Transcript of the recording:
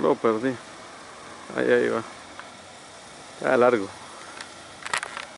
Lo perdí. Ahí, ahí va. Está largo.